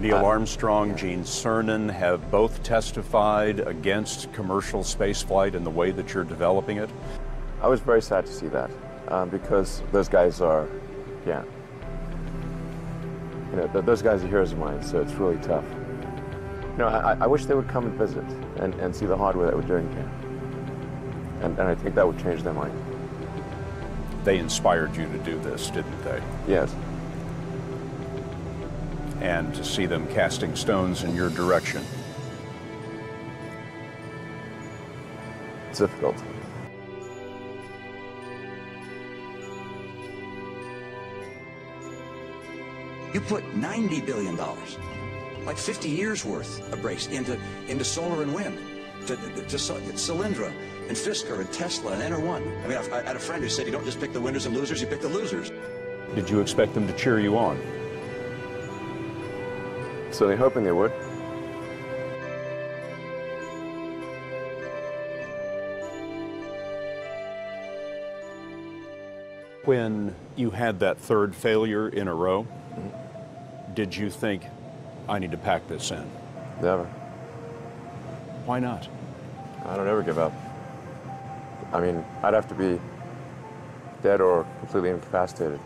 Neil Armstrong, Gene Cernan have both testified against commercial spaceflight and the way that you're developing it. I was very sad to see that um, because those guys are, yeah, you know, th- those guys are heroes of mine, so it's really tough. You know, I, I wish they would come and visit and, and see the hardware that we're doing here. And, and I think that would change their mind. They inspired you to do this, didn't they? Yes. And to see them casting stones in your direction. It's difficult. You put $90 billion, like 50 years worth of breaks into, into solar and wind, to, to, to Solyndra and Fisker and Tesla and Ener1. I mean, I, I had a friend who said you don't just pick the winners and losers, you pick the losers. Did you expect them to cheer you on? Certainly hoping they would. When you had that third failure in a row, mm-hmm. did you think, I need to pack this in? Never. Why not? I don't ever give up. I mean, I'd have to be dead or completely incapacitated